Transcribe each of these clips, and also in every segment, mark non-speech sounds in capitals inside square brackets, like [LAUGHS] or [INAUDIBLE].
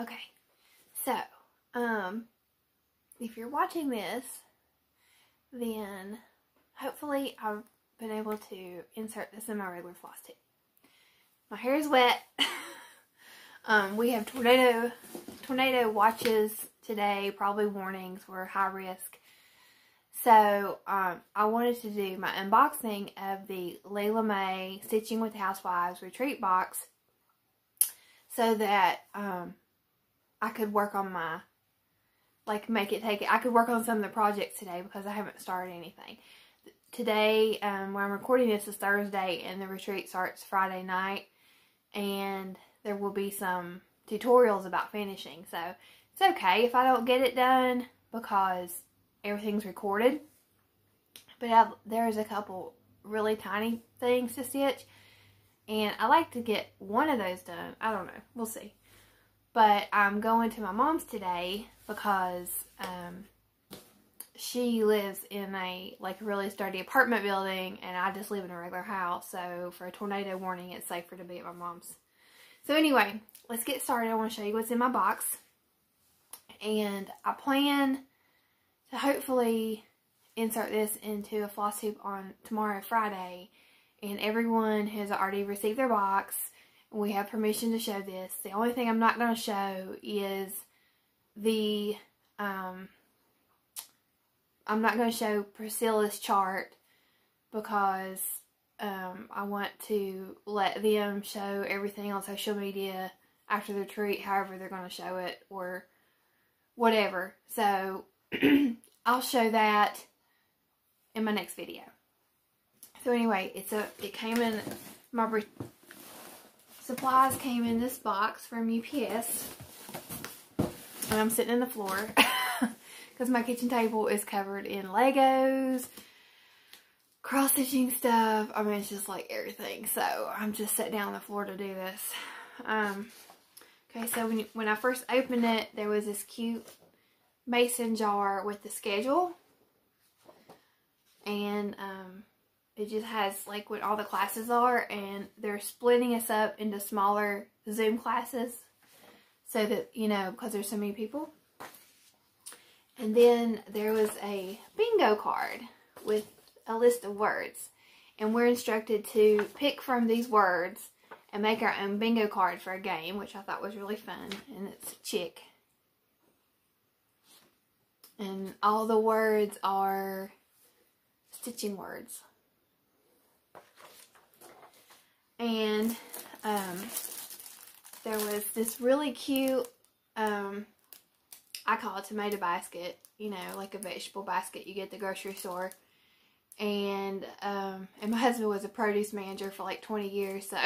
Okay, so, um, if you're watching this, then hopefully I've been able to insert this in my regular floss tube. My hair is wet. [LAUGHS] um, we have tornado, tornado watches today, probably warnings. We're high risk. So, um, I wanted to do my unboxing of the Lela Mae Stitching with Housewives Retreat Box so that, um, I could work on my, like, make it take it. I could work on some of the projects today because I haven't started anything. Today, um, when I'm recording this is Thursday and the retreat starts Friday night. And there will be some tutorials about finishing. So, it's okay if I don't get it done because everything's recorded. But I've, there's a couple really tiny things to stitch. And I like to get one of those done. I don't know. We'll see. But I'm going to my mom's today because um, she lives in a like really sturdy apartment building and I just live in a regular house. So for a tornado warning, it's safer to be at my mom's. So anyway, let's get started. I want to show you what's in my box. And I plan to hopefully insert this into a floss tube on tomorrow, Friday. And everyone has already received their box. We have permission to show this. The only thing I'm not going to show is the, um, I'm not going to show Priscilla's chart because um, I want to let them show everything on social media after the retreat, however they're going to show it or whatever. So [CLEARS THROAT] I'll show that in my next video. So anyway, it's a it came in my supplies came in this box from UPS. And I'm sitting in the floor [LAUGHS] because my kitchen table is covered in Legos, cross stitching stuff. I mean, it's just like everything. So I'm just sitting down on the floor to do this. Um, okay, so when, when I first opened it, there was this cute mason jar with the schedule. And um, it just has like what all the classes are. And they're splitting us up into smaller Zoom classes. So that, you know, because there's so many people. And then there was a bingo card with a list of words. And we're instructed to pick from these words and make our own bingo card for a game, which I thought was really fun. And it's chick. And all the words are stitching words. And um, there was this really cute, um, I call it tomato basket, you know, like a vegetable basket you get at the grocery store. And, um, and my [LAUGHS] husband was a produce manager for like 20 years, so [LAUGHS]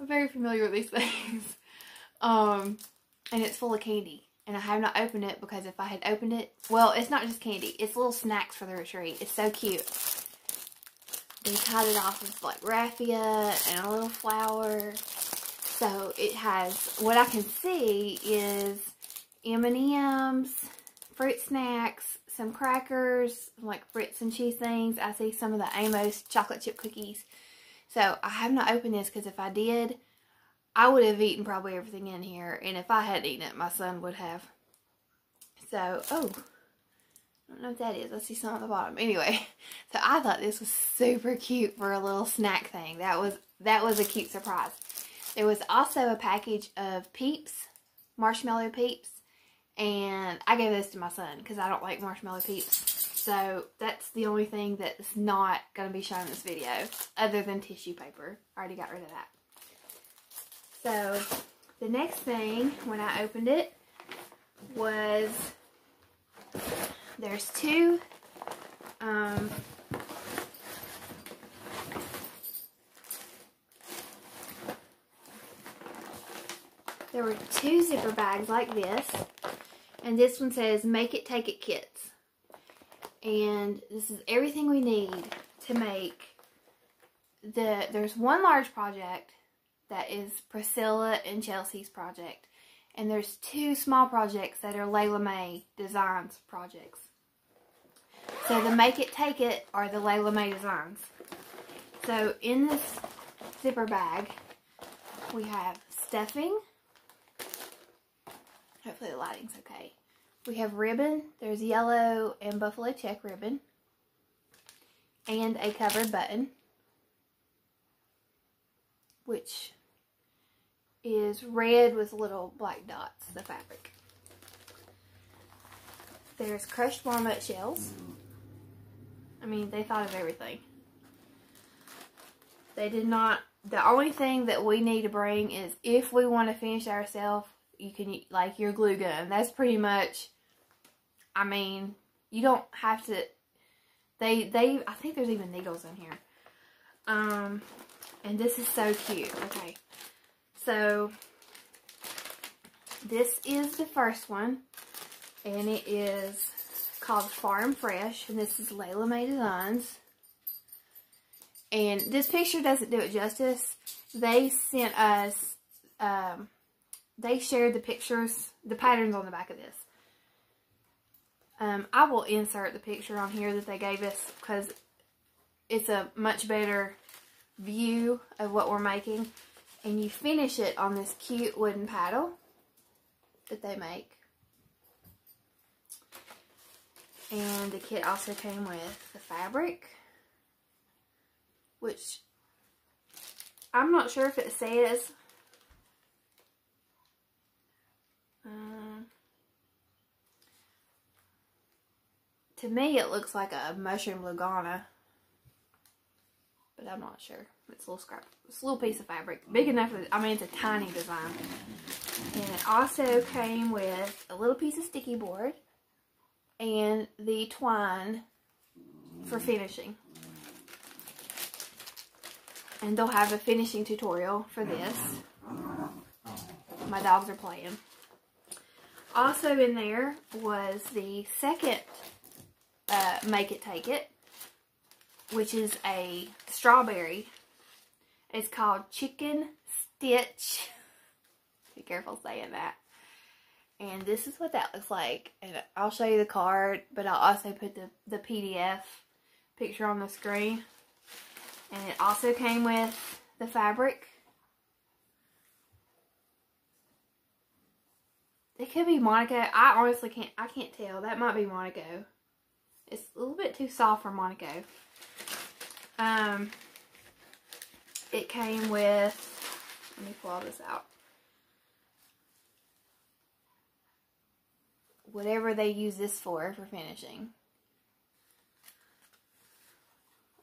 I'm very familiar with these [LAUGHS] things. Um, and it's full of candy and I have not opened it because if I had opened it, well, it's not just candy. It's little snacks for the retreat. It's so cute. They tied it off with like raffia and a little flower. So it has, what I can see is M&M's, fruit snacks, some crackers, like Ritz and cheese things. I see some of the Amos chocolate chip cookies. So I have not opened this because if I did, I would have eaten probably everything in here. And if I had eaten it, my son would have. So, oh. I don't know what that is. I see some at the bottom. Anyway, [LAUGHS] so I thought this was super cute for a little snack thing. That was that was a cute surprise. There was also a package of Peeps, Marshmallow Peeps. And I gave this to my son because I don't like Marshmallow Peeps. So that's the only thing that's not going to be shown in this video other than tissue paper. I already got rid of that. So the next thing when I opened it was there's two um, there were two zipper bags like this and this one says make it take it kits and this is everything we need to make the there's one large project that is Priscilla and Chelsea's project. And there's two small projects that are Lela Mae Designs projects. So the Make It Take It are the Lela Mae Designs. So in this zipper bag, we have stuffing. Hopefully the lighting's okay. We have ribbon. There's yellow and buffalo check ribbon. And a covered button. Which is red with little black dots, the fabric. There's crushed walnut shells. I mean, they thought of everything. They did not, the only thing that we need to bring is if we want to finish ourselves, you can, like your glue gun. That's pretty much, I mean, you don't have to, they, they, I think there's even needles in here. Um, and this is so cute. Okay. So, this is the first one. And it is called Farm Fresh. And this is Lela Mae Designs. And this picture doesn't do it justice. They sent us, um, they shared the pictures, the patterns on the back of this. Um, I will insert the picture on here that they gave us because it's a much better view of what we're making. And you finish it on this cute wooden paddle that they make. And the kit also came with the fabric, which I'm not sure if it says. Um, to me, it looks like a mushroom lugana, but I'm not sure. It's a little scrap, it's a little piece of fabric, big enough. I mean, it's a tiny design. And it also came with a little piece of sticky board and the twine for finishing. And they'll have a finishing tutorial for this. My dogs are playing. Also in there was the second uh, Make It Take It, which is a strawberry. It's called Chicken Stitch. [LAUGHS] Be careful saying that. And this is what that looks like. And I'll show you the card, but I'll also put the, the PDF picture on the screen. And it also came with the fabric. It could be Monaco. I honestly can't, I can't tell. That might be Monaco. It's a little bit too soft for Monaco. Um, it came with, let me pull all this out. Whatever they use this for, for finishing.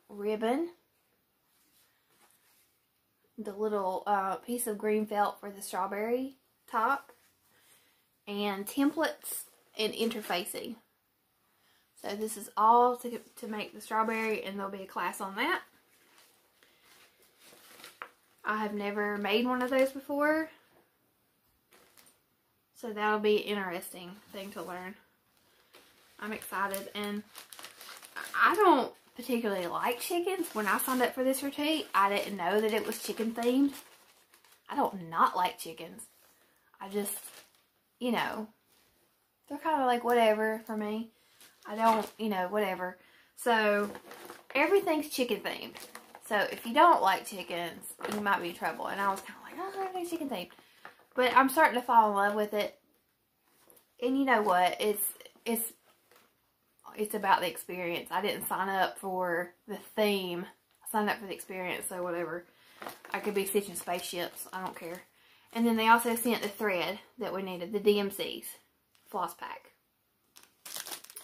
Ribbon. The little uh, piece of green felt for the strawberry top. And templates and interfacing. So this is all to, to make the strawberry and there'll be a class on that. I have never made one of those before. So that'll be an interesting thing to learn. I'm excited and I don't particularly like chickens. When I signed up for this retreat, I didn't know that it was chicken themed. I don't not like chickens. I just, you know, they're kind of like whatever for me. I don't, you know, whatever. So everything's chicken themed. So if you don't like chickens, you might be in trouble. And I was kind of like, oh, chicken themed. But I'm starting to fall in love with it. And you know what? It's it's it's about the experience. I didn't sign up for the theme. I signed up for the experience, so whatever. I could be stitching spaceships. I don't care. And then they also sent the thread that we needed, the DMCs floss pack.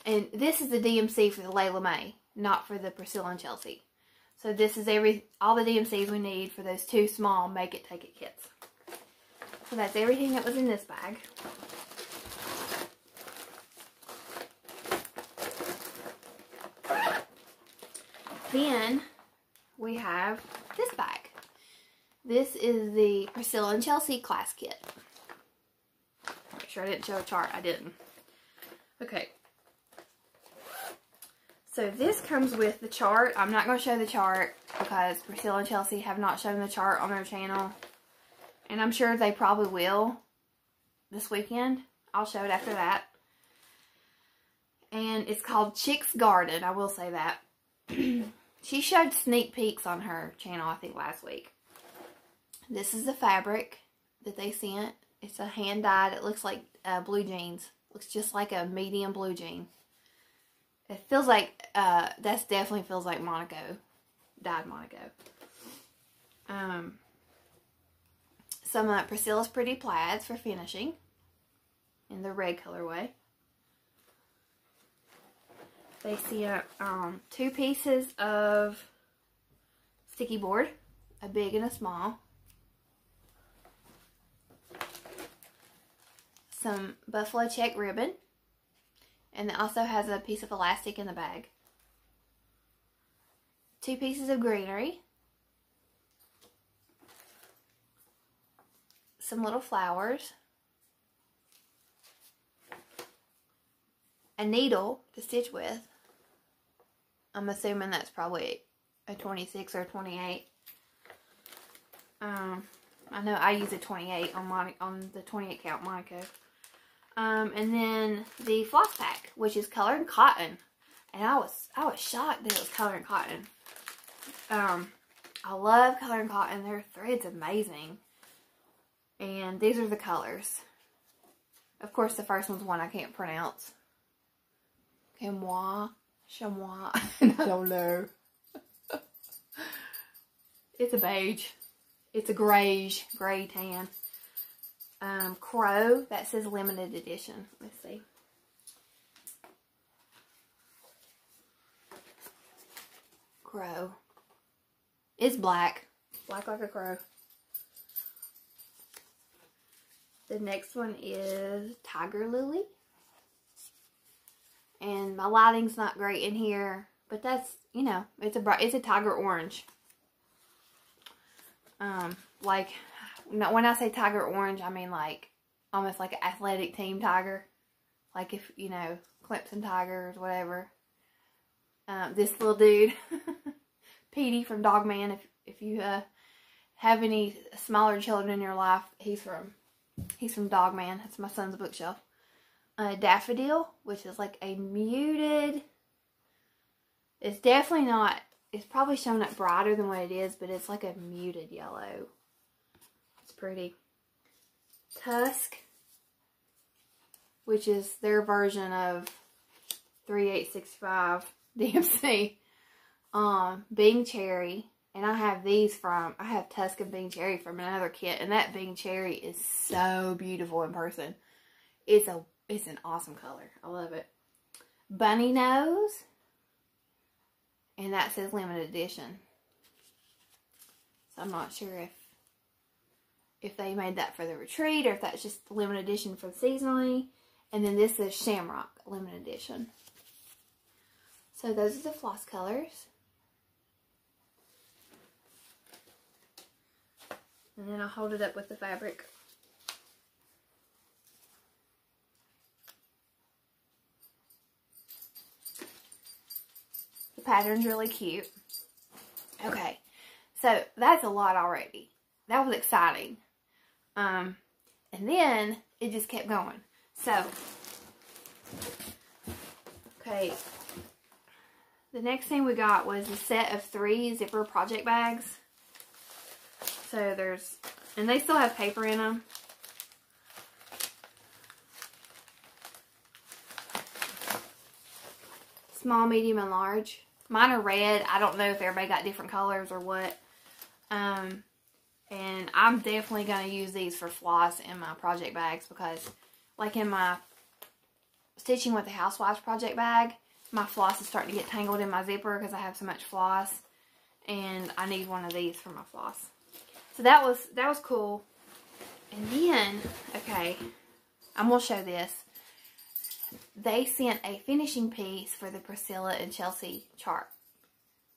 And this is the DMC for the Lela Mae, not for the Priscilla and Chelsea. So this is every all the DMCs we need for those two small Make It Take It kits. So that's everything that was in this bag. Then we have this bag. This is the Priscilla and Chelsea class kit. Make sure I didn't show a chart. I didn't. Okay. So this comes with the chart. I'm not going to show the chart because Priscilla and Chelsea have not shown the chart on their channel. And I'm sure they probably will this weekend. I'll show it after that. And it's called Chick's Garden. I will say that. [CLEARS THROAT] she showed sneak peeks on her channel, I think, last week. This is the fabric. that they sent. It's a hand dyed. It looks like uh, blue jeans. Looks just like a medium blue jean. It feels like, uh, that's definitely feels like Monaco. Dyed Monaco. Um, some uh, Priscilla's Pretty Plaids for finishing in the red colorway. They see um, two pieces of sticky board, a big and a small. Some buffalo check ribbon. And it also has a piece of elastic in the bag. Two pieces of greenery. Some little flowers. A needle to stitch with. I'm assuming that's probably a 26 or 28. Um, I know I use a 28 on Mon on the 28 count Monaco. Um, and then the floss pack, which is colored cotton. And I was I was shocked that it was colored cotton. Um, I love colored cotton. Their thread's amazing. And these are the colors. Of course, the first one's one I can't pronounce. Chamois. Chamois. [LAUGHS] I don't know. [LAUGHS] it's a beige. It's a grayish, gray tan. Um, Crow, that says limited edition. Let's see. Crow. It's black. Black like a crow. The next one is Tiger Lily. And my lighting's not great in here, but that's, you know, it's a bright, it's a tiger orange. Um, like, when I say tiger orange, I mean like, almost like an athletic team tiger. Like if, you know, Clemson Tigers, whatever. Um, this little dude, [LAUGHS] Petey from Dogman, if, if you, uh, have any smaller children in your life, he's from, he's from Dogman. That's my son's bookshelf a daffodil, which is like a muted, it's definitely not, it's probably showing up brighter than what it is, but it's like a muted yellow. It's pretty. Tusk, which is their version of 3865 DMC. Um, Bing Cherry, and I have these from, I have Tuscan Bing Cherry from another kit, and that Bing Cherry is so beautiful in person. It's a it's an awesome color. I love it. Bunny Nose. And that says limited edition. So I'm not sure if if they made that for the retreat or if that's just limited edition for seasonally. And then this is Shamrock limited edition. So those are the floss colors. And then I'll hold it up with the fabric. The pattern's really cute. Okay, so that's a lot already. That was exciting. Um, and then it just kept going. So, okay, the next thing we got was a set of three zipper project bags. So there's, and they still have paper in them. Small, medium, and large. Mine are red. I don't know if everybody got different colors or what. Um, and I'm definitely going to use these for floss in my project bags because like in my Stitching with the Housewives project bag, my floss is starting to get tangled in my zipper because I have so much floss. And I need one of these for my floss. So that was, that was cool. And then, okay, I'm to show this they sent a finishing piece for the Priscilla and Chelsea chart.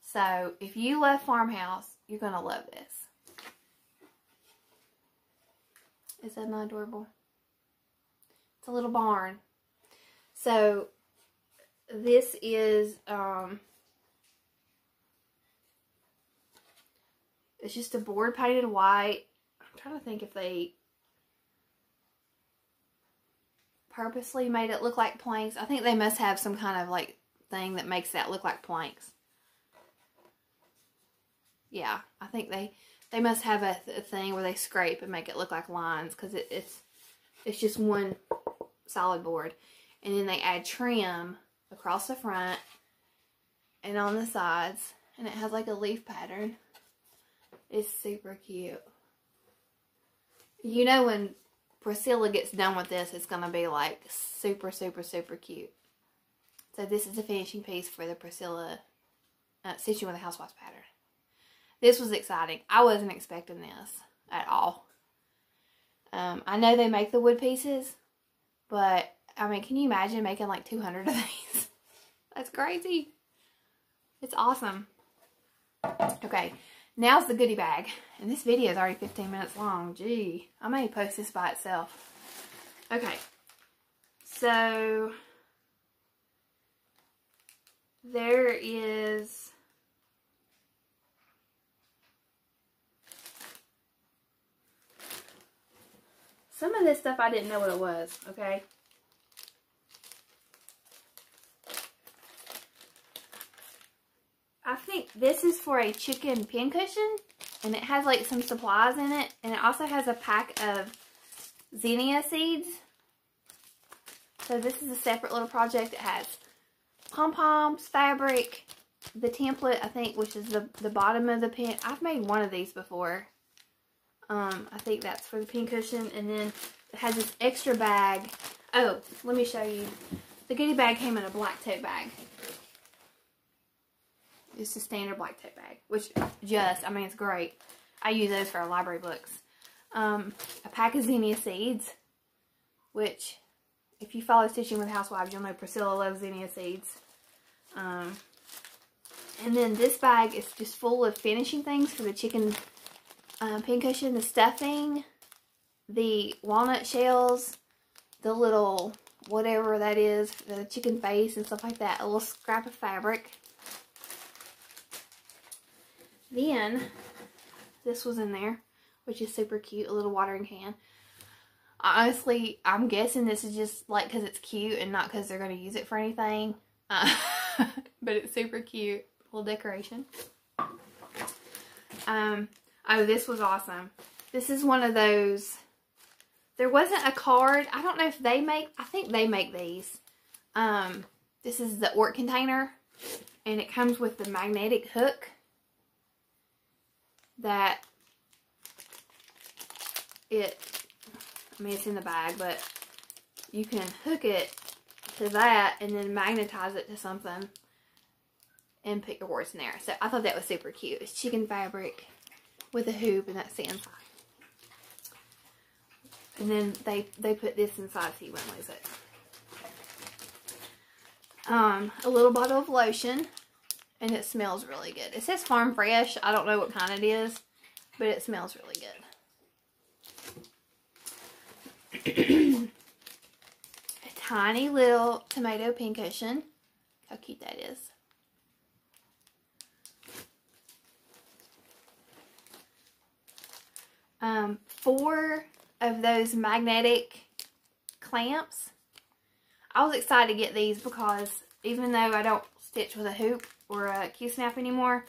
So if you love Farmhouse, you're to love this. Is that not adorable? It's a little barn. So this is, um, it's just a board painted white. I'm trying to think if they purposely made it look like planks. I think they must have some kind of like thing that makes that look like planks. Yeah, I think they they must have a, a thing where they scrape and make it look like lines because it, it's it's just one solid board. And then they add trim across the front and on the sides. And it has like a leaf pattern. It's super cute. You know when Priscilla gets done with this, it's going to be like super, super, super cute. So this is the finishing piece for the Priscilla uh, Stitching with a Housewife pattern. This was exciting. I wasn't expecting this at all. Um, I know they make the wood pieces, but I mean, can you imagine making like 200 of these? [LAUGHS] That's crazy. It's awesome. Okay, now's the goodie bag. And this video is already 15 minutes long. Gee, I may post this by itself. Okay, so there is some of this stuff I didn't know what it was, okay? I think this is for a chicken pincushion. And it has like some supplies in it. And it also has a pack of zinnia seeds. So this is a separate little project. It has pom-poms, fabric, the template, I think, which is the, the bottom of the pin. I've made one of these before. Um, I think that's for the pincushion. And then it has this extra bag. Oh, let me show you. The goodie bag came in a black tote bag. It's a standard black tote bag, which just, I mean, it's great. I use those for our library books. Um, a pack of zinnia seeds, which, if you follow Stitching with Housewives, you'll know Priscilla loves zinnia seeds. Um, and then this bag is just full of finishing things for the chicken um, pincushion, the stuffing, the walnut shells, the little whatever that is, the chicken face and stuff like that, a little scrap of fabric, then, this was in there, which is super cute, a little watering can. Honestly, I'm guessing this is just like because it's cute and not because they're going to use it for anything. Uh, [LAUGHS] but it's super cute. Little decoration. Um, oh, this was awesome. This is one of those. There wasn't a card. I don't know if they make. I think they make these. Um, this is the Ort container. And it comes with the magnetic hook that it, I mean, it's in the bag, but you can hook it to that and then magnetize it to something and put your words in there. So I thought that was super cute. It's chicken fabric with a hoop and that's the inside. And then they, they put this inside so you wouldn't lose it. Um, a little bottle of lotion and it smells really good. It says farm fresh. I don't know what kind it is, but it smells really good. a tiny little tomato pincushion. How cute that is. Um, four of those magnetic clamps. I was excited to get these because even though I don't stitch with a hoop, or a Q-snap anymore.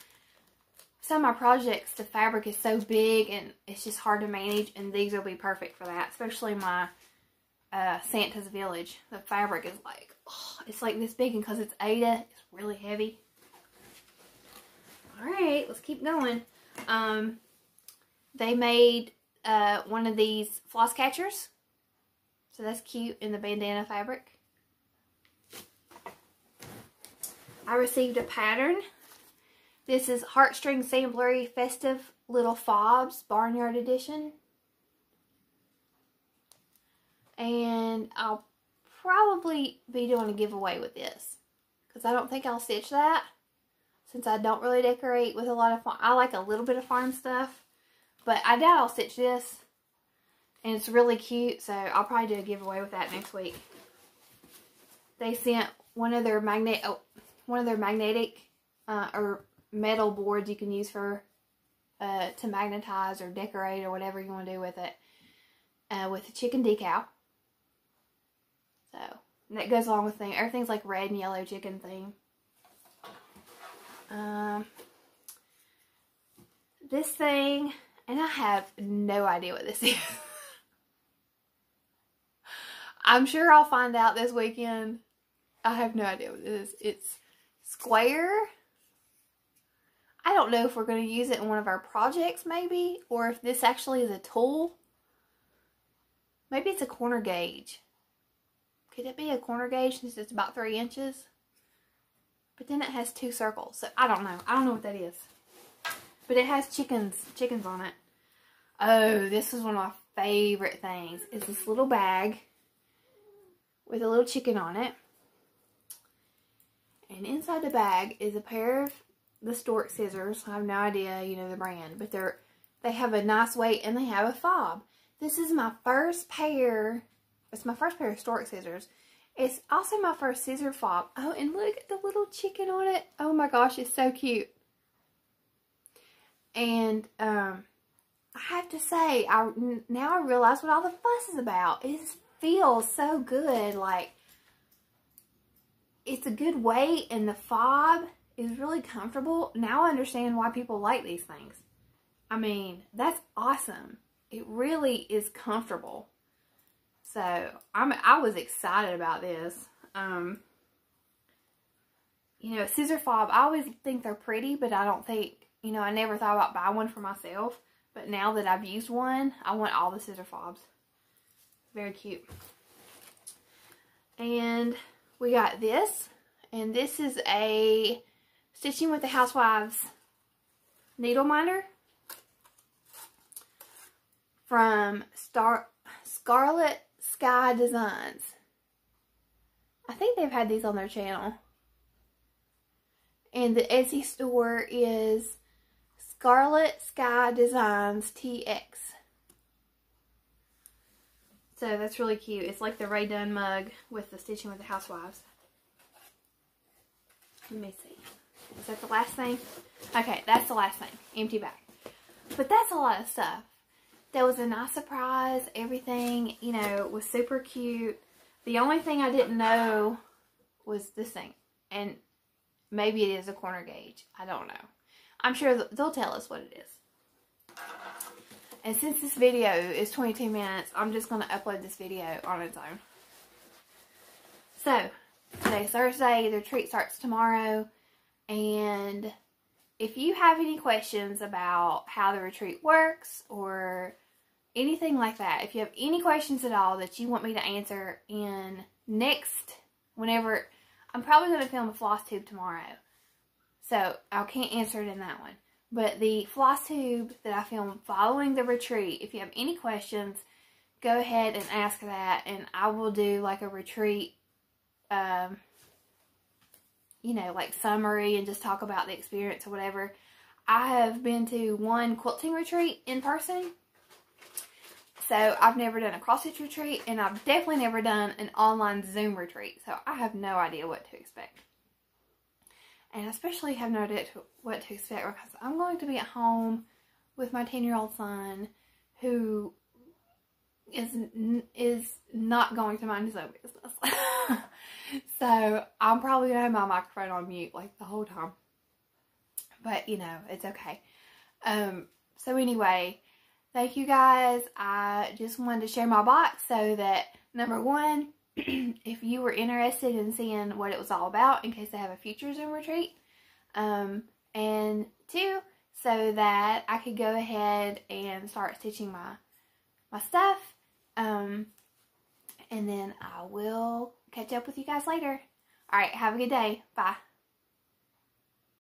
Some of my projects, the fabric is so big and it's just hard to manage, and these will be perfect for that, especially my uh, Santa's Village. The fabric is like, oh, it's like this big, and because it's Aida, it's really heavy. Alright, let's keep going. Um, they made uh, one of these floss catchers. So that's cute in the bandana fabric. I received a pattern. This is Heartstring Samplery Festive Little Fobs Barnyard Edition. And I'll probably be doing a giveaway with this. Because I don't think I'll stitch that. Since I don't really decorate with a lot of I like a little bit of farm stuff. But I doubt I'll stitch this. And it's really cute. So I'll probably do a giveaway with that next week. They sent one of their magnet... Oh, one of their magnetic uh, or metal boards you can use for uh, to magnetize or decorate or whatever you want to do with it uh, with a chicken decal. So that goes along with thing. Everything's like red and yellow chicken theme. Um, this thing And I have no idea what this [LAUGHS] is. I'm sure I'll find out this weekend. I have no idea what this is. It's square. I don't know if we're going to use it in one of our projects maybe, or if this actually is a tool. Maybe it's a corner gauge. Could it be a corner gauge since it's about three inches? But then it has two circles. So I don't know. I don't know what that is. But it has chickens, chickens on it. Oh, this is one of my favorite things. Is this little bag with a little chicken on it. And inside the bag is a pair of the stork scissors. I have no idea, you know, the brand, but they're they have a nice weight and they have a fob. This is my first pair. It's my first pair of stork scissors. It's also my first scissor fob. Oh, and look at the little chicken on it. Oh my gosh, it's so cute. And um, I have to say, I now I realize what all the fuss is about. It feels so good. Like, it's a good weight and the fob is really comfortable. Now I understand why people like these things. I mean, that's awesome. It really is comfortable. So, I'm I was excited about this. Um you know, scissor fob, I always think they're pretty, but I don't think, you know, I never thought about buying one for myself. But now that I've used one, I want all the scissor fobs. Very cute. And we got this. And this is a Stitching with the Housewives needle minder from Star Scarlet Sky Designs. I think they've had these on their channel. And the Etsy store is Scarlet Sky Designs TX. So that's really cute. It's like the Rae Dunn mug with the Stitching with the Housewives. Let me see. Is that the last thing? Okay, that's the last thing. Empty bag. But that's a lot of stuff. That was a nice surprise. Everything, you know, was super cute. The only thing I didn't know was this thing. And maybe it is a corner gauge. I don't know. I'm sure they'll tell us what it is. And since this video is 22 minutes, I'm just going to upload this video on its own. So, today's Thursday. The retreat starts tomorrow. And if you have any questions about how the retreat works or anything like that, if you have any questions at all that you want me to answer in next, whenever, I'm probably going to film a floss tube tomorrow. So, I can't answer it in that one. But the floss tube that I filmed following the retreat, if you have any questions, go ahead and ask that. And I will do like a retreat, um, you know, like summary and just talk about the experience or whatever. I have been to one quilting retreat in person. So I've never done a cross stitch retreat and I've definitely never done an online Zoom retreat. So I have no idea what to expect and especially have no idea what to expect because I'm going to be at home with my 10 year old son who is is not going to mind his own business. [LAUGHS] so I'm probably to have my microphone on mute like the whole time. But you know, it's okay. Um, so anyway, thank you guys. I just wanted to share my box so that number one, [CLEARS THROAT] if you were interested in seeing what it was all about in case they have a future Zoom retreat. Um, and two, so that I could go ahead and start stitching my, my stuff. Um, and then I will catch up with you guys later. All right, have a good day. Bye.